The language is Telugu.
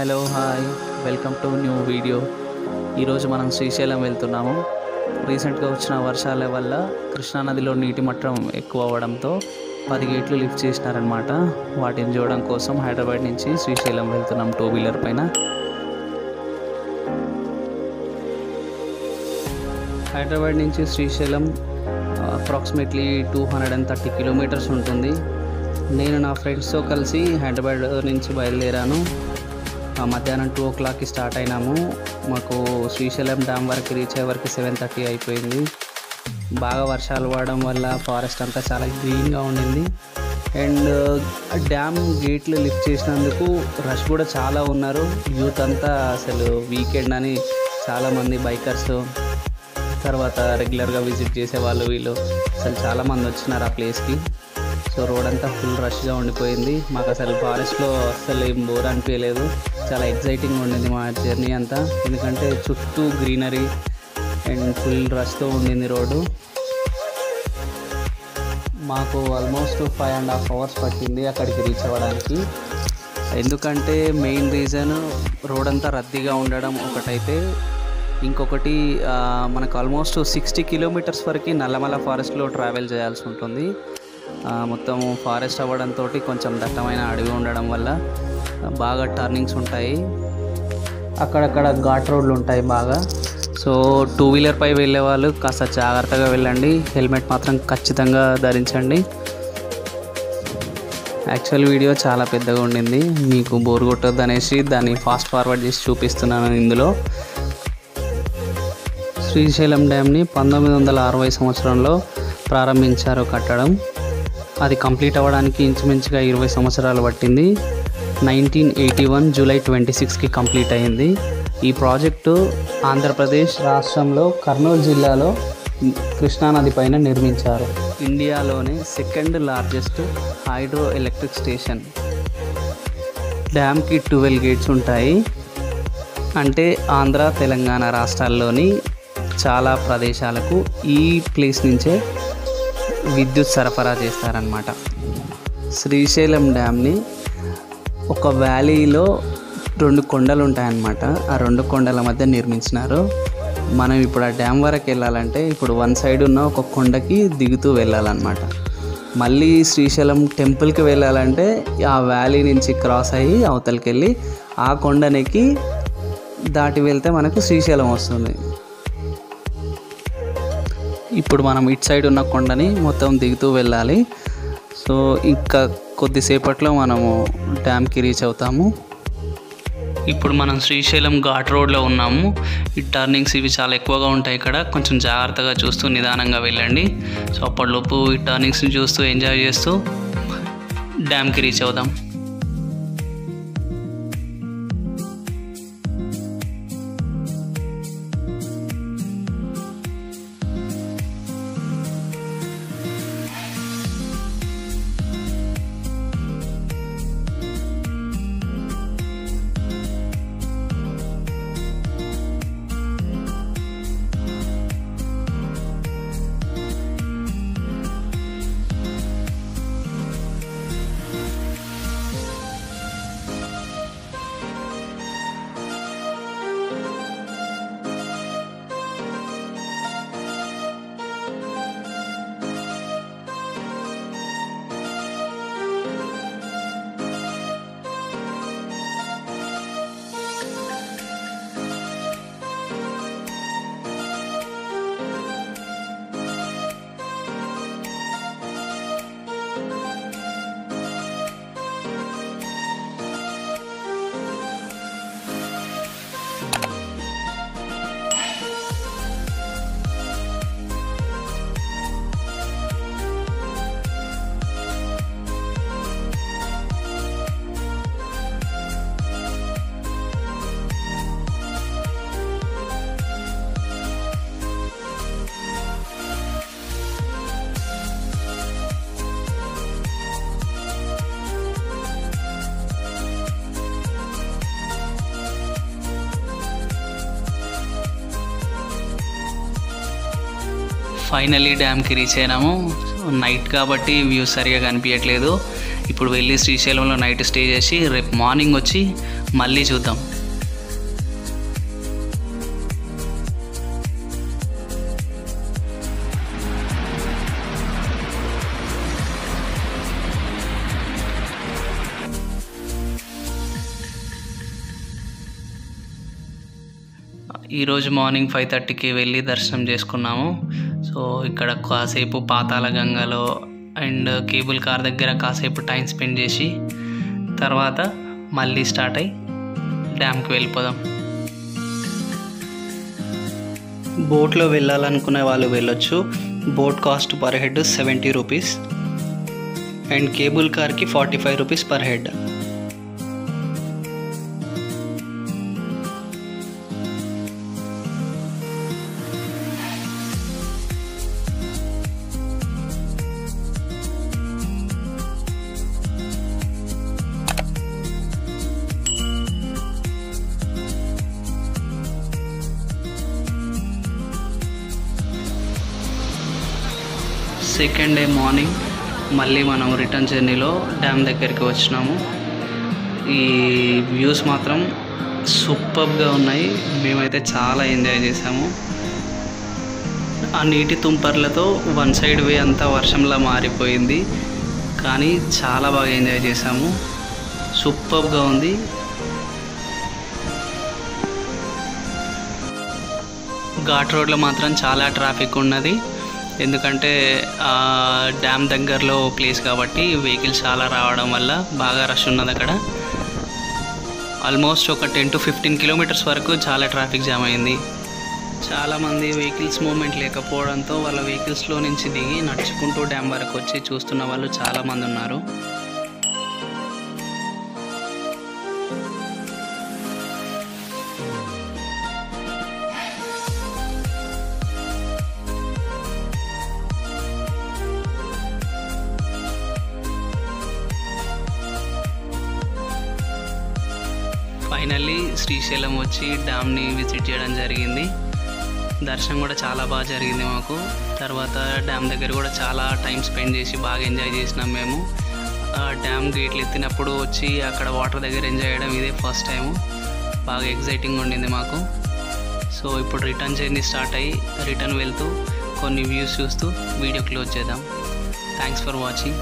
Hello hi. Welcome to new video. ఈరోజు మనం శ్రీశైలం వెళ్తున్నాము. రీసెంట్గా వచ్చిన వర్షాల వల్ల కృష్ణానదిలో నీటి మట్టం ఎక్కువ అవ్వడంతో పది గేట్లు లిఫ్ట్ చేసినారనమాట వాటిని చూడడం కోసం హైదరాబాద్ నుంచి శ్రీశైలం వెళ్తున్నాం టూ వీలర్ పైన. హైదరాబాద్ నుంచి Srisailam approximately two hundred and thirty kilometres ఉంటుంది. నేను నా ఫ్రెండ్స్తో కలిసి హైదరాబాద్ నుంచి బయలుదేరాను. మధ్యాహ్నం టూ ఓ క్లాక్కి స్టార్ట్ అయినాము. మాకు శ్రీశైలం డ్యామ్ వరకు రీచ్ అయ్యే వరకు సెవెన్ థర్టీ అయిపోయింది. బాగా వర్షాలు పడడం వల్ల ఫారెస్ట్ అంతా చాలా గ్రీన్గా ఉండింది. అండ్ డ్యామ్ గేట్లు లిఫ్ట్ చేసినందుకు రష్ కూడా చాలా ఉన్నారు. యూత్ అంతా అసలు వీకెండ్ అని చాలామంది బైకర్స్ తర్వాత రెగ్యులర్గా విజిట్ చేసే వాళ్ళు వీళ్ళు అసలు చాలామంది వచ్చినారు ఆ ప్లేస్కి సో రోడ్ అంతా ఫుల్ రష్గా ఉండిపోయింది. మాకు అసలు ఫారెస్ట్లో అసలు ఏం బోర్ అనిపించలేదు. చాలా ఎగ్జైటింగ్ ఉండింది మా జర్నీ అంతా. ఎందుకంటే చుట్టూ గ్రీనరీ అండ్ ఫుల్ రష్తో ఉండింది రోడ్డు. మాకు almost five and half hours పట్టింది అక్కడికి రీచ్ అవ్వడానికి. ఎందుకంటే మెయిన్ రీజన్ రోడ్ అంతా రద్దీగా ఉండడం ఒకటైతే ఇంకొకటి మనకు ఆల్మోస్ట్ సిక్స్టీ కిలోమీటర్స్ వరకు నల్లమల ఫారెస్ట్లో ట్రావెల్ చేయాల్సి ఉంటుంది. మొత్తం ఫారెస్ట్ అవ్వడంతో కొంచెం దట్టమైన అడవి ఉండడం వల్ల బాగా టర్నింగ్స్ ఉంటాయి. అక్కడక్కడ ఘాట్ రోడ్లు ఉంటాయి బాగా. సో టూ వీలర్ పై వెళ్ళే వాళ్ళు కాస్త జాగ్రత్తగా వెళ్ళండి. హెల్మెట్ మాత్రం ఖచ్చితంగా ధరించండి. యాక్చువల్ వీడియో చాలా పెద్దగా ఉండింది. మీకు బోర్ కొట్టొద్దు అనేసి దాన్ని ఫాస్ట్ ఫార్వర్డ్ చేసి చూపిస్తున్నాను ఇందులో. శ్రీశైలం డ్యామ్ని పంతొమ్మిది వందల అరవై సంవత్సరంలో ప్రారంభించారు కట్టడం. అది కంప్లీట్ అవ్వడానికి ఇంచుమించుగా ఇరవై సంవత్సరాలు పట్టింది. Nineteen eighty one July twenty సిక్స్కి కంప్లీట్ అయింది. ఈ ప్రాజెక్టు ఆంధ్రప్రదేశ్ రాష్ట్రంలో కర్నూలు జిల్లాలో కృష్ణానది పైన నిర్మించారు. ఇండియాలోనే second largest hydro electric station. డ్యామ్కి twelve gates ఉంటాయి. అంటే ఆంధ్ర తెలంగాణ రాష్ట్రాల్లోని చాలా ప్రదేశాలకు ఈ ప్లేస్ నుంచే విద్యుత్ సరఫరా చేస్తారనమాట శ్రీశైలం డ్యామ్ని ఒక వ్యాలీలో రెండు కొండలు ఉంటాయన్నమాట ఆ రెండు కొండల మధ్య నిర్మించినారు. మనం ఇప్పుడు ఆ డ్యామ్ వరకు వెళ్ళాలంటే ఇప్పుడు వన్ సైడ్ ఉన్న ఒక కొండకి దిగుతూ వెళ్ళాలన్నమాట. మళ్ళీ శ్రీశైలం టెంపుల్కి వెళ్ళాలంటే ఆ వ్యాలీ నుంచి క్రాస్ అయ్యి అవతలకి వెళ్ళి ఆ కొండనికి దాటి వెళ్తే మనకు శ్రీశైలం వస్తుంది. ఇప్పుడు మనం ఇటు సైడ్ ఉన్న కొండని మొత్తం దిగుతూ వెళ్ళాలి. సో ఇంకా కొద్దిసేపట్లో మనము డ్యామ్కి రీచ్ అవుతాము. ఇప్పుడు మనం శ్రీశైలం ఘాట్ రోడ్లో ఉన్నాము. ఈ టర్నింగ్స్ ఇవి చాలా ఎక్కువగా ఉంటాయి ఇక్కడ. కొంచెం జాగ్రత్తగా చూస్తూ నిదానంగా వెళ్ళండి. సో అప్పటిలోపు ఈ టర్నింగ్స్ని చూస్తూ ఎంజాయ్ చేస్తూ డ్యామ్కి రీచ్ అవుదాం. ఫైనలీ డ్యామ్కి రీచ్ అయినాము. నైట్ కాబట్టి వ్యూ సరిగా కనిపించట్లేదు. ఇప్పుడు వెళ్ళి శ్రీశైలంలో నైట్ స్టే చేసి రేపు మార్నింగ్ వచ్చి మళ్ళీ చూద్దాం. ఈరోజు మార్నింగ్ ఫైవ్ థర్టీకి వెళ్ళి దర్శనం చేసుకున్నాము. సో ఇక్కడ కాసేపు పాతాల గంగలో అండ్ కేబుల్ కార్ దగ్గర కాసేపు టైం స్పెండ్ చేసి తర్వాత మళ్ళీ స్టార్ట్ అయ్యి డ్యామ్కి వెళ్ళిపోదాం. బోట్లో వెళ్ళాలనుకునే వాళ్ళు వెళ్ళొచ్చు. Boat cost per head seventy rupees and cable కార్కి forty five rupees per head. Second day morning మళ్ళీ మనం రిటర్న్ జర్నీలో డ్యామ్ దగ్గరికి వచ్చినాము. ఈ వ్యూస్ మాత్రం సూపర్గా ఉన్నాయి. మేమైతే చాలా ఎంజాయ్ చేసాము ఆ నీటి తుంపర్లతో వన్ సైడ్ వే అంతా వర్షంలా మారిపోయింది. కానీ చాలా బాగా ఎంజాయ్ చేసాము సూపర్గా ఉంది. ఘాట్ రోడ్లో మాత్రం చాలా ట్రాఫిక్ ఉన్నది. ఎందుకంటే ఆ డ్యామ్ దగ్గరలో ప్లేస్ కాబట్టి వెహికల్స్ చాలా రావడం వల్ల బాగా రష్ ఉన్నది అక్కడ. ఆల్మోస్ట్ ఒక టెన్ టు ఫిఫ్టీన్ కిలోమీటర్స్ వరకు చాలా ట్రాఫిక్ జామ్ అయింది. చాలామంది వెహికల్స్ మూమెంట్ లేకపోవడంతో వాళ్ళ వెహికల్స్లో నుంచి దిగి నడుచుకుంటూ డ్యామ్ వరకు వచ్చి చూస్తున్న వాళ్ళు చాలామంది ఉన్నారు. శ్రీశైలం వచ్చి డ్యామ్ని విజిట్ చేయడం జరిగింది. దర్శనం కూడా చాలా బాగా జరిగింది మాకు. తర్వాత డ్యామ్ దగ్గర కూడా చాలా టైం స్పెండ్ చేసి బాగా ఎంజాయ్ చేసినాం మేము. ఆ డ్యామ్ గేట్లు ఎత్తినప్పుడు వచ్చి అక్కడ వాటర్ దగ్గర ఎంజాయ్ చేయడం ఇదే ఫస్ట్ టైం. బాగా ఎగ్జైటింగ్ ఉండింది మాకు. సో ఇప్పుడు రిటర్న్ జర్నీ స్టార్ట్ అయ్యి రిటర్న్ వెళ్తూ కొన్ని వ్యూస్ చూస్తూ వీడియో క్లోజ్ చేద్దాం. Thanks for watching